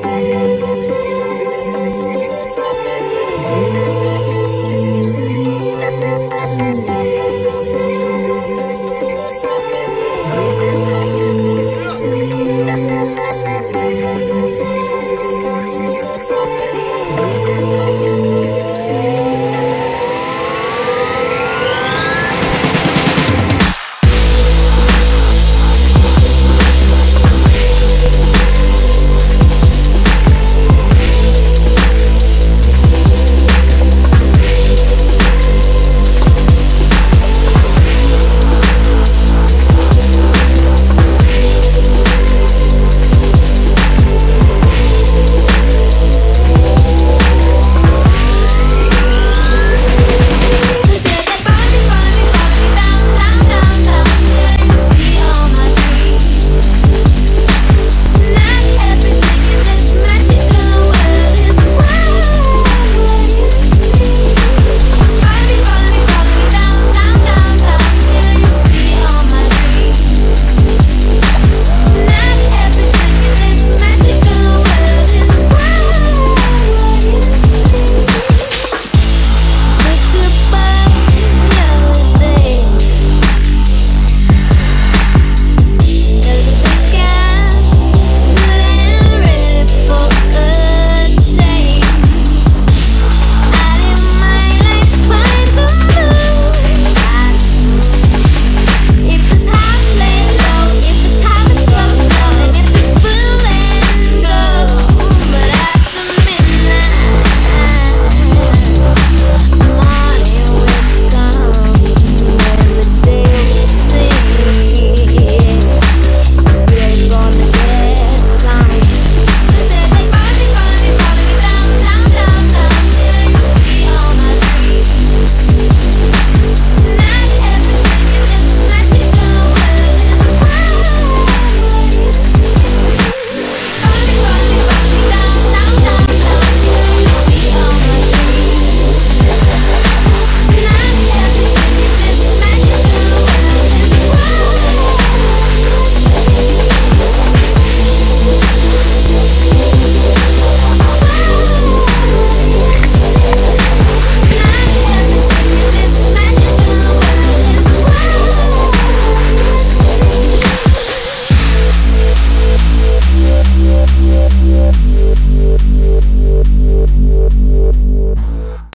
Música